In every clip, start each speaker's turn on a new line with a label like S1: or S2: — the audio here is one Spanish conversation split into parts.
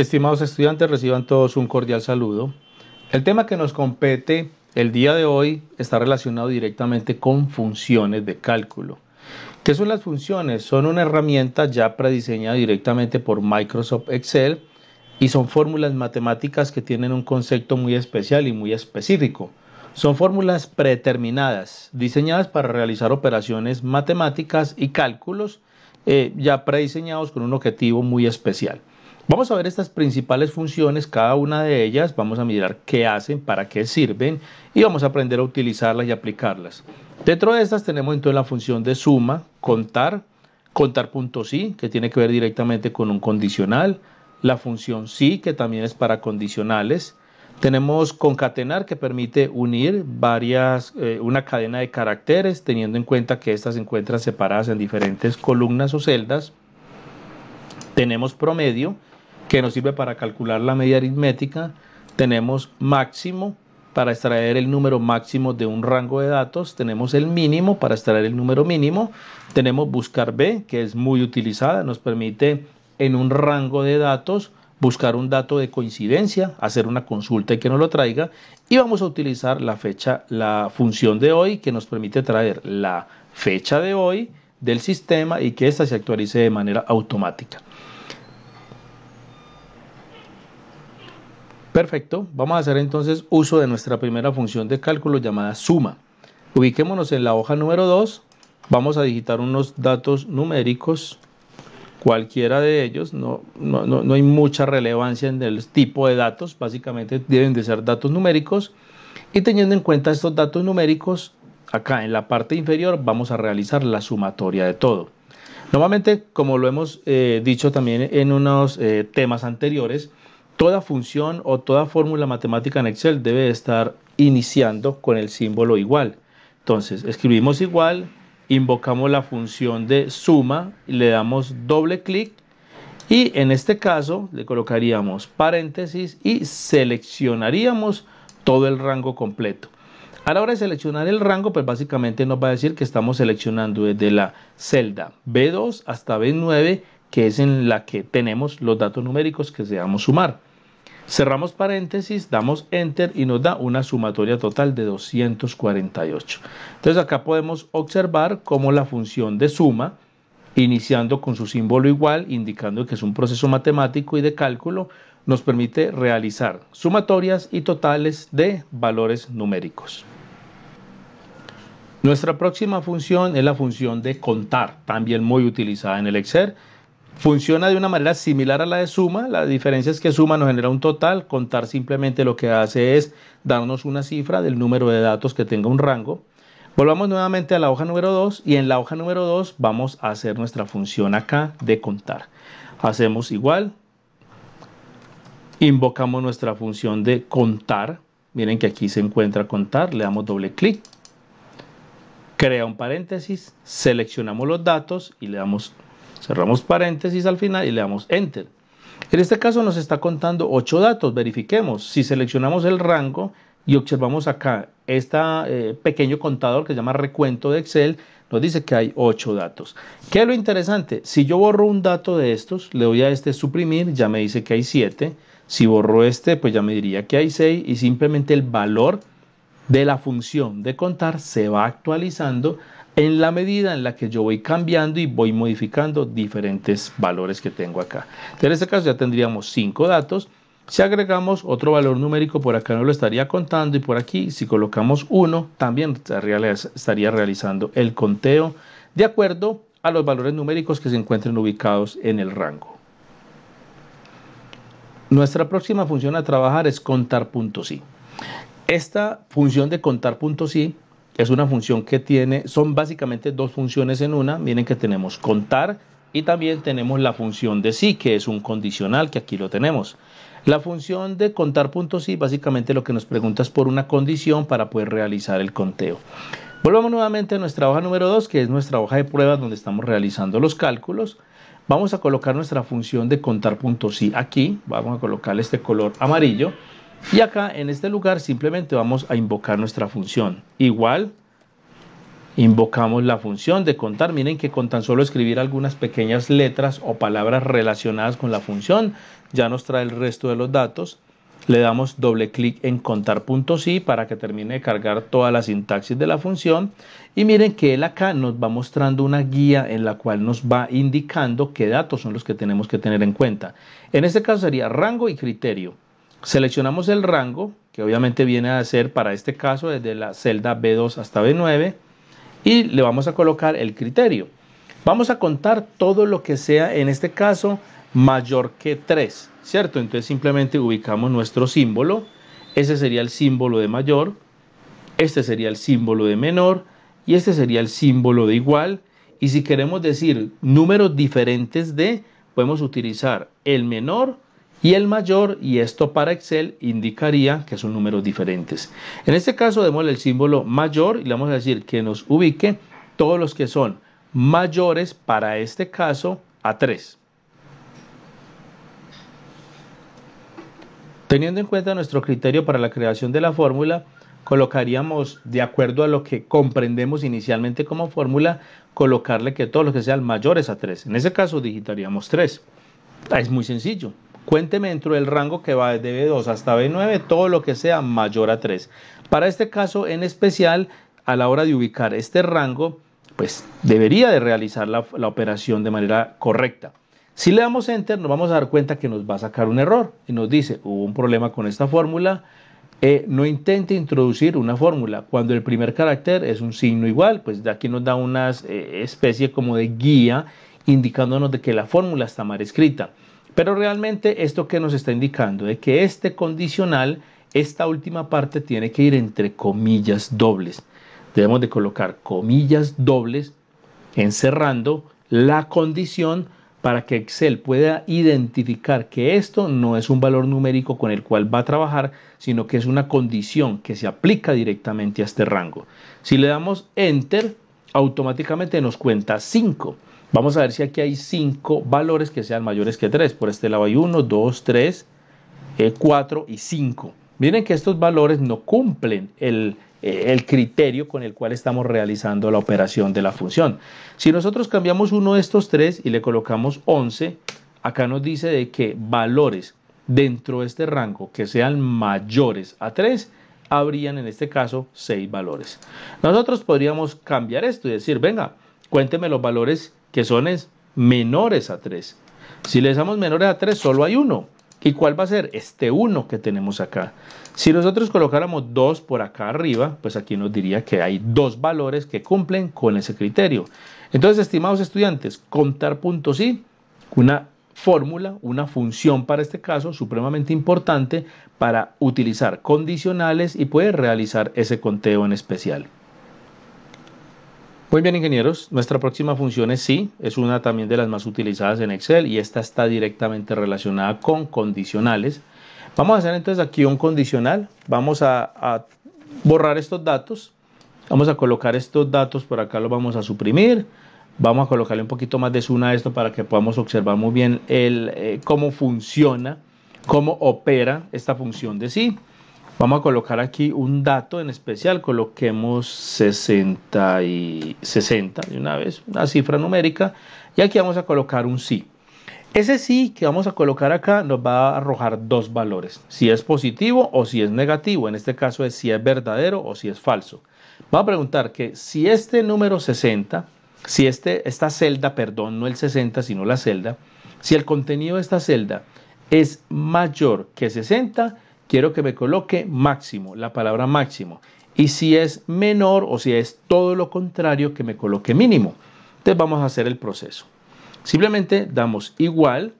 S1: Estimados estudiantes, reciban todos un cordial saludo. El tema que nos compete el día de hoy está relacionado directamente con funciones de cálculo. ¿Qué son las funciones? Son una herramienta ya prediseñada directamente por Microsoft Excel y son fórmulas matemáticas que tienen un concepto muy especial y muy específico. Son fórmulas predeterminadas, diseñadas para realizar operaciones matemáticas y cálculos eh, ya prediseñados con un objetivo muy especial. Vamos a ver estas principales funciones, cada una de ellas, vamos a mirar qué hacen, para qué sirven y vamos a aprender a utilizarlas y aplicarlas. Dentro de estas tenemos entonces la función de suma, contar, contar punto que tiene que ver directamente con un condicional, la función sí, que también es para condicionales, tenemos concatenar que permite unir varias, eh, una cadena de caracteres teniendo en cuenta que estas se encuentran separadas en diferentes columnas o celdas. Tenemos promedio que nos sirve para calcular la media aritmética. Tenemos máximo para extraer el número máximo de un rango de datos. Tenemos el mínimo para extraer el número mínimo. Tenemos buscar B que es muy utilizada, nos permite en un rango de datos buscar un dato de coincidencia, hacer una consulta y que nos lo traiga. Y vamos a utilizar la fecha, la función de hoy que nos permite traer la fecha de hoy del sistema y que ésta se actualice de manera automática. Perfecto, vamos a hacer entonces uso de nuestra primera función de cálculo llamada suma. Ubiquémonos en la hoja número 2, vamos a digitar unos datos numéricos. Cualquiera de ellos, no, no, hay mucha relevancia en el tipo de datos, básicamente deben de ser datos numéricos. Y teniendo en cuenta estos datos numéricos, acá en la parte inferior vamos a realizar la sumatoria de todo. Normalmente, como lo hemos eh, dicho también en unos eh, temas anteriores, toda función o toda fórmula matemática en Excel debe estar iniciando con el símbolo igual. Entonces, escribimos igual, invocamos la función de suma le damos doble clic y en este caso le colocaríamos paréntesis y seleccionaríamos todo el rango completo. A la hora de seleccionar el rango, pues básicamente nos va a decir que estamos seleccionando desde la celda B2 hasta B9, que es en la que tenemos los datos numéricos que deseamos sumar. Cerramos paréntesis, damos enter y nos da una sumatoria total de 248. Entonces acá podemos observar cómo la función de suma, iniciando con su símbolo igual, indicando que es un proceso matemático y de cálculo, nos permite realizar sumatorias y totales de valores numéricos. Nuestra próxima función es la función de contar, también muy utilizada en el Excel Funciona de una manera similar a la de suma. La diferencia es que suma nos genera un total. Contar simplemente lo que hace es darnos una cifra del número de datos que tenga un rango. Volvamos nuevamente a la hoja número 2 y en la hoja número 2 vamos a hacer nuestra función acá de contar. Hacemos igual. Invocamos nuestra función de contar. Miren que aquí se encuentra contar. Le damos doble clic. Crea un paréntesis. Seleccionamos los datos y le damos Cerramos paréntesis al final y le damos Enter. En este caso nos está contando 8 datos. Verifiquemos. Si seleccionamos el rango y observamos acá este pequeño contador que se llama recuento de Excel, nos dice que hay 8 datos. ¿Qué es lo interesante? Si yo borro un dato de estos, le doy a este suprimir, ya me dice que hay 7. Si borro este, pues ya me diría que hay 6 y simplemente el valor de la función de contar se va actualizando en la medida en la que yo voy cambiando y voy modificando diferentes valores que tengo acá. En este caso ya tendríamos cinco datos. Si agregamos otro valor numérico, por acá no lo estaría contando y por aquí, si colocamos uno, también estaría realizando el conteo de acuerdo a los valores numéricos que se encuentren ubicados en el rango. Nuestra próxima función a trabajar es contar puntos y. Esta función de contar puntos y es una función que tiene, son básicamente dos funciones en una. Miren que tenemos contar y también tenemos la función de sí, que es un condicional, que aquí lo tenemos. La función de contar básicamente lo que nos pregunta es por una condición para poder realizar el conteo. Volvamos nuevamente a nuestra hoja número 2, que es nuestra hoja de pruebas donde estamos realizando los cálculos. Vamos a colocar nuestra función de contar aquí. Vamos a colocarle este color amarillo. Y acá en este lugar simplemente vamos a invocar nuestra función. Igual, invocamos la función de contar. Miren que con tan solo escribir algunas pequeñas letras o palabras relacionadas con la función ya nos trae el resto de los datos. Le damos doble clic en contar.si para que termine de cargar toda la sintaxis de la función. Y miren que él acá nos va mostrando una guía en la cual nos va indicando qué datos son los que tenemos que tener en cuenta. En este caso sería rango y criterio. Seleccionamos el rango, que obviamente viene a ser para este caso desde la celda B2 hasta B9 y le vamos a colocar el criterio. Vamos a contar todo lo que sea en este caso mayor que 3, ¿cierto? Entonces simplemente ubicamos nuestro símbolo, ese sería el símbolo de mayor, este sería el símbolo de menor y este sería el símbolo de igual. Y si queremos decir números diferentes de, podemos utilizar el menor y el mayor y esto para Excel indicaría que son números diferentes. En este caso démosle el símbolo mayor y le vamos a decir que nos ubique todos los que son mayores para este caso a 3. Teniendo en cuenta nuestro criterio para la creación de la fórmula, colocaríamos, de acuerdo a lo que comprendemos inicialmente como fórmula, colocarle que todos los que sean mayores a 3. En ese caso digitaríamos 3. Es muy sencillo. Cuénteme dentro del rango que va desde B2 hasta B9 todo lo que sea mayor a 3. Para este caso en especial, a la hora de ubicar este rango, pues debería de realizar la, operación de manera correcta. Si le damos Enter, nos vamos a dar cuenta que nos va a sacar un error y nos dice, hubo un problema con esta fórmula, eh, no intente introducir una fórmula. Cuando el primer carácter es un signo igual, pues de aquí nos da una eh, especie como de guía indicándonos de que la fórmula está mal escrita. Pero realmente esto que nos está indicando es que este condicional, esta última parte tiene que ir entre comillas dobles. Debemos de colocar comillas dobles encerrando la condición para que Excel pueda identificar que esto no es un valor numérico con el cual va a trabajar, sino que es una condición que se aplica directamente a este rango. Si le damos Enter, automáticamente nos cuenta 5. Vamos a ver si aquí hay 5 valores que sean mayores que 3. Por este lado hay 1, 2, 3, 4 y 5. Miren que estos valores no cumplen el, eh, el criterio con el cual estamos realizando la operación de la función. Si nosotros cambiamos uno de estos tres y le colocamos 11, acá nos dice de que valores dentro de este rango que sean mayores a 3, habrían en este caso 6 valores. Nosotros podríamos cambiar esto y decir, venga, cuénteme los valores que son menores a 3. Si le damos menores a 3, solo hay uno. ¿Y cuál va a ser? Este 1 que tenemos acá. Si nosotros colocáramos 2 por acá arriba, pues aquí nos diría que hay dos valores que cumplen con ese criterio. Entonces, estimados estudiantes, contar puntos sí, una fórmula, una función para este caso supremamente importante para utilizar condicionales y poder realizar ese conteo en especial. Muy bien, ingenieros. Nuestra próxima función es sí, es una también de las más utilizadas en Excel y esta está directamente relacionada con condicionales. Vamos a hacer entonces aquí un condicional. Vamos a, borrar estos datos. Vamos a colocar estos datos por acá, los vamos a suprimir. Vamos a colocarle un poquito más de zoom a esto para que podamos observar muy bien eh, cómo funciona, cómo opera esta función de sí. Vamos a colocar aquí un dato en especial, coloquemos 60 y 60 de una vez, una cifra numérica, y aquí vamos a colocar un sí. Ese sí que vamos a colocar acá nos va a arrojar dos valores, si es positivo o si es negativo, en este caso es si es verdadero o si es falso. Vamos a preguntar que si este número 60, si este, esta celda, perdón, no el 60, sino la celda, si el contenido de esta celda es mayor que 60, quiero que me coloque máximo, la palabra máximo. Y si es menor o si es todo lo contrario, que me coloque mínimo. Entonces vamos a hacer el proceso. Simplemente damos igual,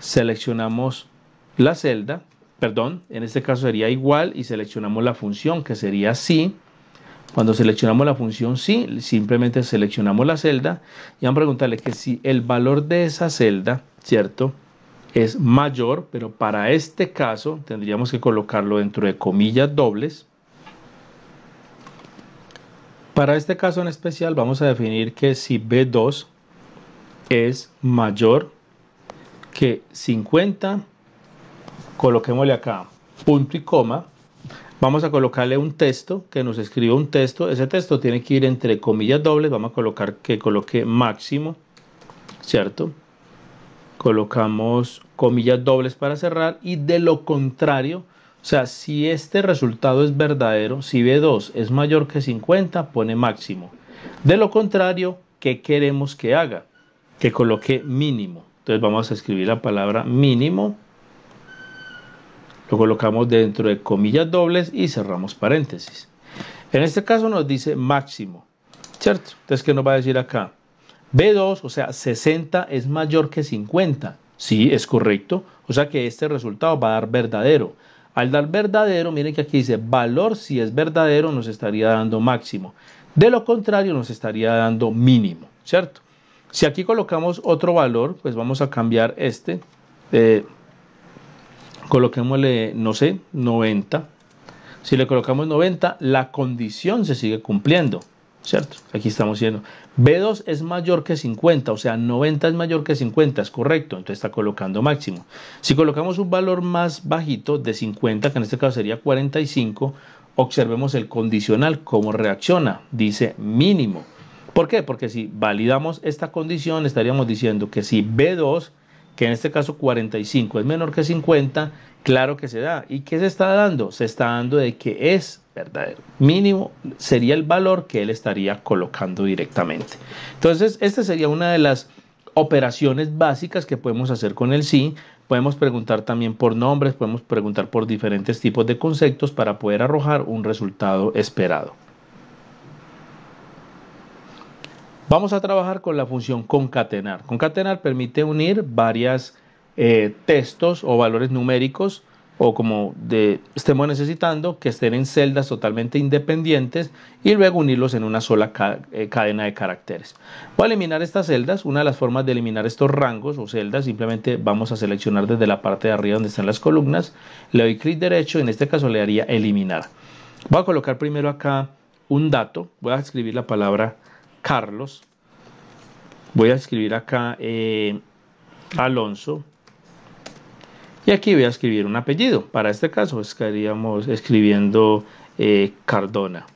S1: seleccionamos la celda, perdón, en este caso sería igual y seleccionamos la función que sería sí. Cuando seleccionamos la función sí, simplemente seleccionamos la celda y vamos a preguntarle que si el valor de esa celda, ¿cierto? Es mayor, pero para este caso tendríamos que colocarlo dentro de comillas dobles. Para este caso en especial vamos a definir que si B2 es mayor que 50, coloquémosle acá punto y coma, Vamos a colocarle un texto, que nos escriba un texto. Ese texto tiene que ir entre comillas dobles. Vamos a colocar que coloque máximo, ¿cierto? Colocamos comillas dobles para cerrar y de lo contrario, o sea, si este resultado es verdadero, si B2 es mayor que 50, pone máximo. De lo contrario, ¿qué queremos que haga? Que coloque mínimo. Entonces vamos a escribir la palabra mínimo lo colocamos dentro de comillas dobles y cerramos paréntesis. En este caso nos dice máximo, ¿cierto? Entonces, ¿qué nos va a decir acá? B2, o sea, 60 es mayor que 50. Sí, es correcto. O sea que este resultado va a dar verdadero. Al dar verdadero, miren que aquí dice valor, si es verdadero, nos estaría dando máximo. De lo contrario, nos estaría dando mínimo, ¿cierto? Si aquí colocamos otro valor, pues vamos a cambiar este. Eh, coloquémosle, no sé, 90. Si le colocamos 90, la condición se sigue cumpliendo, ¿cierto? Aquí estamos diciendo, B2 es mayor que 50, o sea, 90 es mayor que 50, es correcto, entonces está colocando máximo. Si colocamos un valor más bajito de 50, que en este caso sería 45, observemos el condicional, cómo reacciona, dice mínimo. ¿Por qué? Porque si validamos esta condición, estaríamos diciendo que si B2 que en este caso 45 es menor que 50, claro que se da. ¿Y qué se está dando? Se está dando de que es verdadero. Mínimo sería el valor que él estaría colocando directamente. Entonces, esta sería una de las operaciones básicas que podemos hacer con el sí. Podemos preguntar también por nombres, podemos preguntar por diferentes tipos de conceptos para poder arrojar un resultado esperado. Vamos a trabajar con la función concatenar. Concatenar permite unir varias eh, textos o valores numéricos o como de, estemos necesitando que estén en celdas totalmente independientes y luego unirlos en una sola eh, cadena de caracteres. Voy a eliminar estas celdas. Una de las formas de eliminar estos rangos o celdas simplemente vamos a seleccionar desde la parte de arriba donde están las columnas. Le doy clic derecho en este caso le daría eliminar. Voy a colocar primero acá un dato. Voy a escribir la palabra Carlos. Voy a escribir acá eh, Alonso. Y aquí voy a escribir un apellido. Para este caso estaríamos escribiendo eh, Cardona.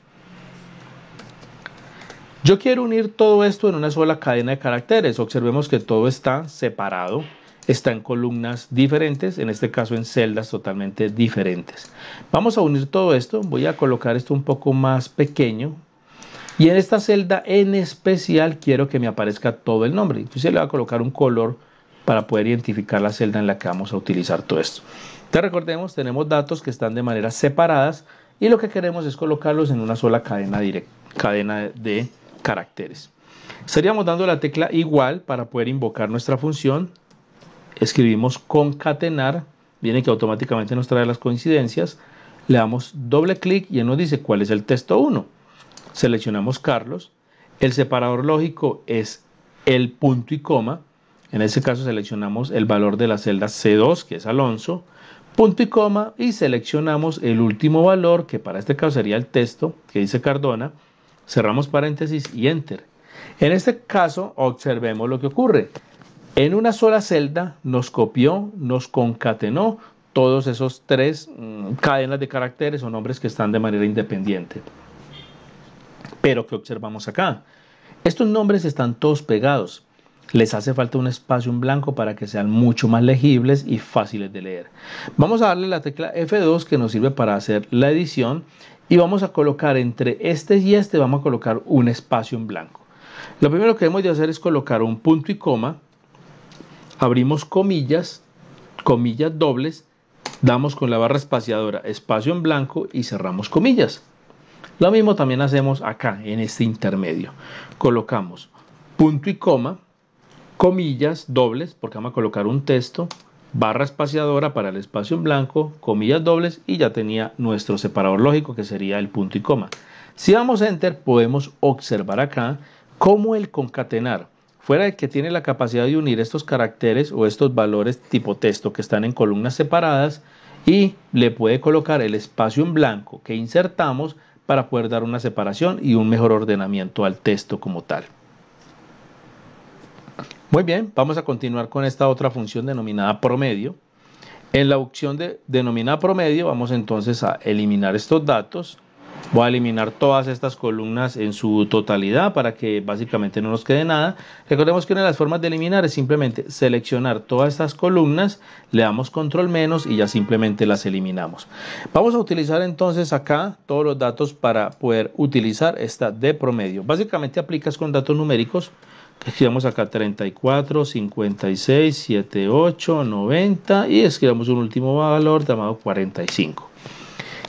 S1: Yo quiero unir todo esto en una sola cadena de caracteres. Observemos que todo está separado, está en columnas diferentes, en este caso en celdas totalmente diferentes. Vamos a unir todo esto. Voy a colocar esto un poco más pequeño y en esta celda en especial quiero que me aparezca todo el nombre. Entonces le voy a colocar un color para poder identificar la celda en la que vamos a utilizar todo esto. Te recordemos, tenemos datos que están de manera separadas y lo que queremos es colocarlos en una sola cadena, cadena de caracteres. Estaríamos dando la tecla igual para poder invocar nuestra función. Escribimos concatenar, viene que automáticamente nos trae las coincidencias. Le damos doble clic y él nos dice cuál es el texto 1 seleccionamos Carlos, el separador lógico es el punto y coma, en este caso seleccionamos el valor de la celda C2, que es Alonso, punto y coma, y seleccionamos el último valor, que para este caso sería el texto, que dice Cardona, cerramos paréntesis y enter. En este caso, observemos lo que ocurre. En una sola celda nos copió, nos concatenó todos esos tres mm, cadenas de caracteres o nombres que están de manera independiente. Pero ¿qué observamos acá? Estos nombres están todos pegados. Les hace falta un espacio en blanco para que sean mucho más legibles y fáciles de leer. Vamos a darle la tecla F2 que nos sirve para hacer la edición y vamos a colocar entre este y este, vamos a colocar un espacio en blanco. Lo primero que debemos de hacer es colocar un punto y coma, abrimos comillas, comillas dobles, damos con la barra espaciadora espacio en blanco y cerramos comillas. Lo mismo también hacemos acá, en este intermedio. Colocamos punto y coma, comillas dobles, porque vamos a colocar un texto, barra espaciadora para el espacio en blanco, comillas dobles y ya tenía nuestro separador lógico que sería el punto y coma. Si damos enter podemos observar acá cómo el concatenar, fuera de que tiene la capacidad de unir estos caracteres o estos valores tipo texto que están en columnas separadas y le puede colocar el espacio en blanco que insertamos para poder dar una separación y un mejor ordenamiento al texto como tal. Muy bien, vamos a continuar con esta otra función denominada promedio. En la opción de denominada promedio vamos entonces a eliminar estos datos Voy a eliminar todas estas columnas en su totalidad para que básicamente no nos quede nada. Recordemos que una de las formas de eliminar es simplemente seleccionar todas estas columnas, le damos control menos y ya simplemente las eliminamos. Vamos a utilizar entonces acá todos los datos para poder utilizar esta de promedio. Básicamente aplicas con datos numéricos. Escribamos acá 34, 56, 78, 90 y escribamos un último valor llamado 45.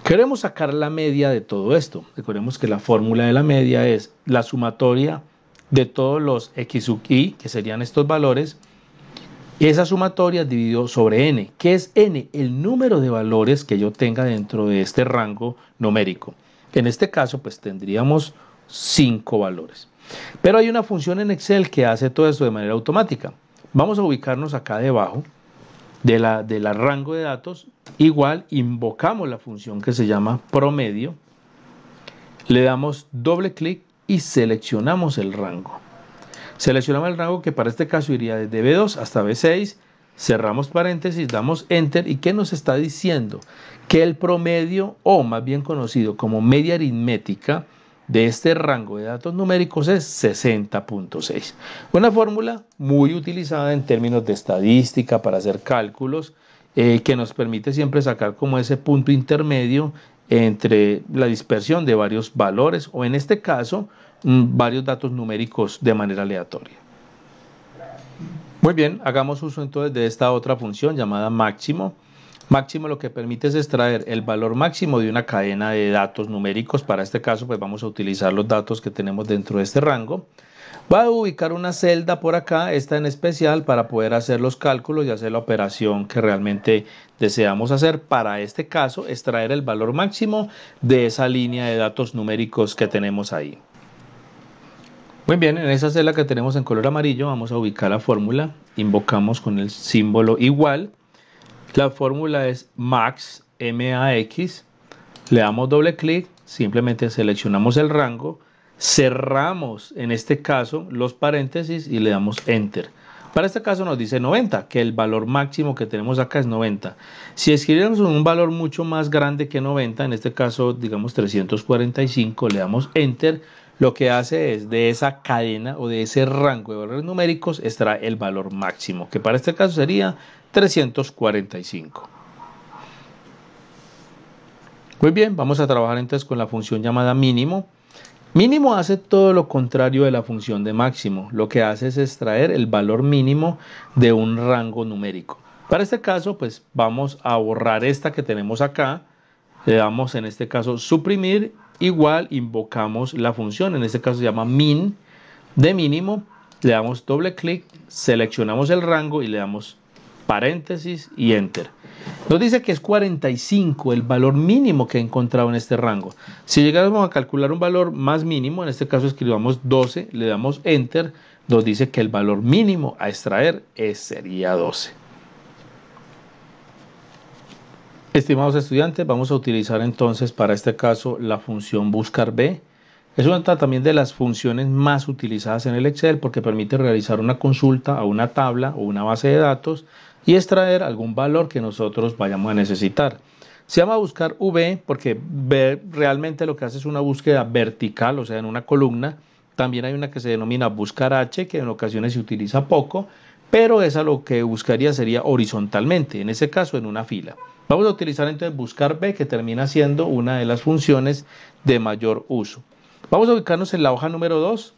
S1: Queremos sacar la media de todo esto. Recordemos que la fórmula de la media es la sumatoria de todos los x sub i, que serían estos valores, esa sumatoria dividido sobre n. ¿Qué es n? El número de valores que yo tenga dentro de este rango numérico. En este caso, pues tendríamos 5 valores. Pero hay una función en Excel que hace todo esto de manera automática. Vamos a ubicarnos acá debajo de la, de la rango de datos, igual invocamos la función que se llama promedio, le damos doble clic y seleccionamos el rango. Seleccionamos el rango que para este caso iría desde B2 hasta B6, cerramos paréntesis, damos enter y ¿qué nos está diciendo? Que el promedio o más bien conocido como media aritmética de este rango de datos numéricos es 60.6. Una fórmula muy utilizada en términos de estadística para hacer cálculos eh, que nos permite siempre sacar como ese punto intermedio entre la dispersión de varios valores o en este caso mm, varios datos numéricos de manera aleatoria. Muy bien, hagamos uso entonces de esta otra función llamada máximo. Máximo lo que permite es extraer el valor máximo de una cadena de datos numéricos. Para este caso, pues vamos a utilizar los datos que tenemos dentro de este rango. Va a ubicar una celda por acá, esta en especial, para poder hacer los cálculos y hacer la operación que realmente deseamos hacer. Para este caso, extraer el valor máximo de esa línea de datos numéricos que tenemos ahí. Muy bien, en esa celda que tenemos en color amarillo vamos a ubicar la fórmula. Invocamos con el símbolo igual la fórmula es max, MAX. Le damos doble clic, simplemente seleccionamos el rango, cerramos en este caso los paréntesis y le damos enter. Para este caso nos dice 90, que el valor máximo que tenemos acá es 90. Si escribiéramos un valor mucho más grande que 90, en este caso digamos 345, le damos enter, lo que hace es de esa cadena o de ese rango de valores numéricos extrae el valor máximo, que para este caso sería 345. Muy bien, vamos a trabajar entonces con la función llamada mínimo. Mínimo hace todo lo contrario de la función de máximo. Lo que hace es extraer el valor mínimo de un rango numérico. Para este caso, pues vamos a borrar esta que tenemos acá. Le damos en este caso suprimir. Igual invocamos la función, en este caso se llama min de mínimo. Le damos doble clic, seleccionamos el rango y le damos paréntesis y enter. Nos dice que es 45 el valor mínimo que he encontrado en este rango. Si llegáramos a calcular un valor más mínimo, en este caso escribamos 12, le damos enter, nos dice que el valor mínimo a extraer es, sería 12. Estimados estudiantes, vamos a utilizar entonces para este caso la función buscar B. Es una también de las funciones más utilizadas en el Excel porque permite realizar una consulta a una tabla o una base de datos y extraer algún valor que nosotros vayamos a necesitar. Se llama buscar V porque realmente lo que hace es una búsqueda vertical, o sea, en una columna. También hay una que se denomina buscar H, que en ocasiones se utiliza poco, pero esa lo que buscaría sería horizontalmente, en ese caso en una fila. Vamos a utilizar entonces buscar B, que termina siendo una de las funciones de mayor uso. Vamos a ubicarnos en la hoja número 2.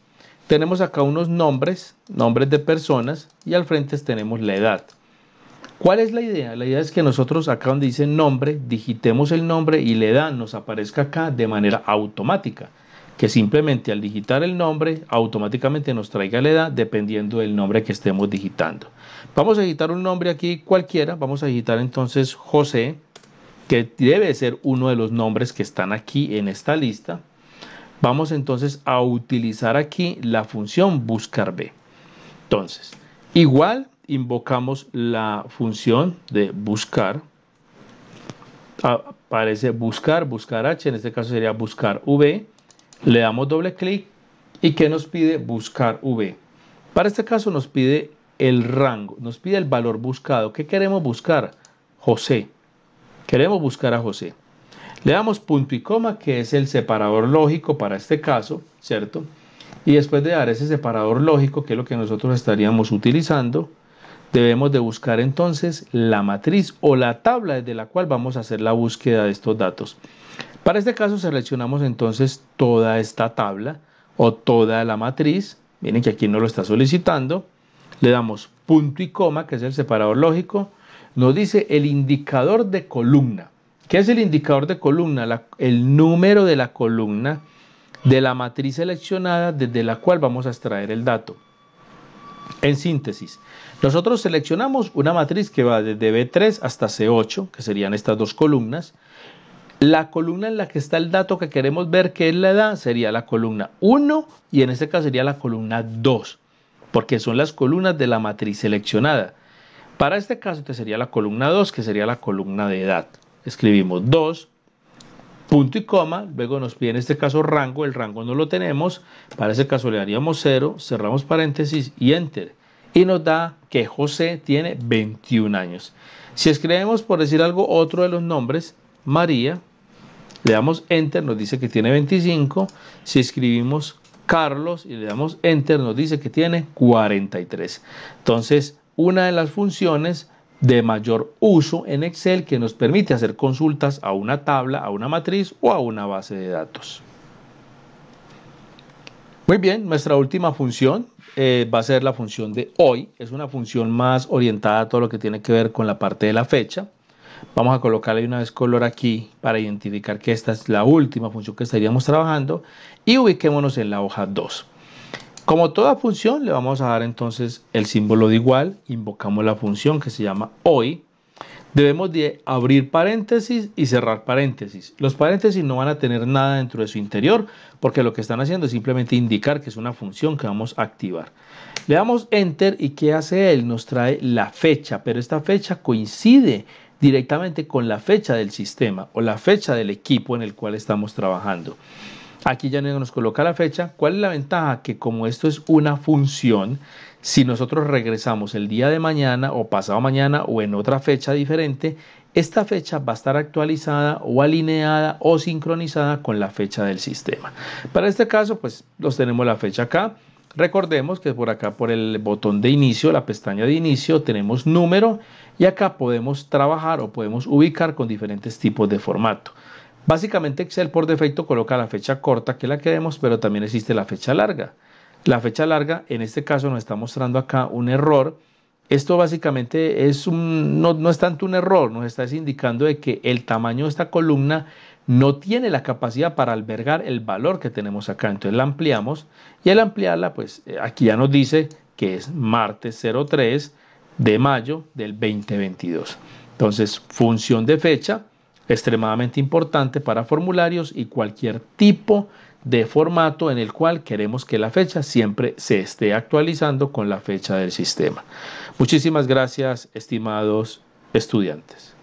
S1: Tenemos acá unos nombres, nombres de personas, y al frente tenemos la edad. ¿Cuál es la idea? La idea es que nosotros acá donde dice nombre, digitemos el nombre y la edad nos aparezca acá de manera automática. Que simplemente al digitar el nombre, automáticamente nos traiga la edad dependiendo del nombre que estemos digitando. Vamos a digitar un nombre aquí cualquiera. Vamos a digitar entonces José, que debe ser uno de los nombres que están aquí en esta lista. Vamos entonces a utilizar aquí la función buscar B. Entonces, igual invocamos la función de buscar. Aparece buscar, buscar H, en este caso sería buscar V. Le damos doble clic y ¿qué nos pide buscar V? Para este caso nos pide el rango, nos pide el valor buscado. ¿Qué queremos buscar? José. Queremos buscar a José. Le damos punto y coma, que es el separador lógico para este caso, ¿cierto? Y después de dar ese separador lógico, que es lo que nosotros estaríamos utilizando, debemos de buscar entonces la matriz o la tabla desde la cual vamos a hacer la búsqueda de estos datos. Para este caso seleccionamos entonces toda esta tabla o toda la matriz. Miren que aquí no lo está solicitando. Le damos punto y coma, que es el separador lógico. Nos dice el indicador de columna. ¿Qué es el indicador de columna? el número de la columna de la matriz seleccionada desde la cual vamos a extraer el dato. En síntesis, nosotros seleccionamos una matriz que va desde B3 hasta C8, que serían estas dos columnas. La columna en la que está el dato que queremos ver que es la edad sería la columna 1 y en este caso sería la columna 2, porque son las columnas de la matriz seleccionada. Para este caso este sería la columna 2, que sería la columna de edad. Escribimos 2, punto y coma, luego nos pide en este caso rango, el rango no lo tenemos, para ese caso le daríamos 0, cerramos paréntesis y enter. Y nos da que José tiene 21 años. Si escribimos, por decir algo, otro de los nombres, María, le damos enter, nos dice que tiene 25. Si escribimos Carlos y le damos enter, nos dice que tiene 43. Entonces, una de las funciones de mayor uso en Excel que nos permite hacer consultas a una tabla, a una matriz o a una base de datos. Muy bien, nuestra última función eh, va a ser la función de hoy. Es una función más orientada a todo lo que tiene que ver con la parte de la fecha. Vamos a colocarle una vez color aquí para identificar que esta es la última función que estaríamos trabajando y ubiquémonos en la hoja 2. Como toda función le vamos a dar entonces el símbolo de igual, invocamos la función que se llama hoy. Debemos de abrir paréntesis y cerrar paréntesis. Los paréntesis no van a tener nada dentro de su interior porque lo que están haciendo es simplemente indicar que es una función que vamos a activar. Le damos enter y ¿qué hace él? Nos trae la fecha, pero esta fecha coincide directamente con la fecha del sistema o la fecha del equipo en el cual estamos trabajando. Aquí ya nos coloca la fecha. ¿Cuál es la ventaja? Que como esto es una función, si nosotros regresamos el día de mañana o pasado mañana o en otra fecha diferente, esta fecha va a estar actualizada o alineada o sincronizada con la fecha del sistema. Para este caso, pues los tenemos la fecha acá. Recordemos que por acá, por el botón de inicio, la pestaña de inicio, tenemos número y acá podemos trabajar o podemos ubicar con diferentes tipos de formato. Básicamente Excel por defecto coloca la fecha corta que la queremos, pero también existe la fecha larga. La fecha larga, en este caso nos está mostrando acá un error. Esto básicamente es un, no, no es tanto un error, nos está indicando de que el tamaño de esta columna no tiene la capacidad para albergar el valor que tenemos acá. Entonces la ampliamos y al ampliarla, pues eh, aquí ya nos dice que es martes 03 de mayo del 2022. Entonces, función de fecha extremadamente importante para formularios y cualquier tipo de formato en el cual queremos que la fecha siempre se esté actualizando con la fecha del sistema. Muchísimas gracias, estimados estudiantes.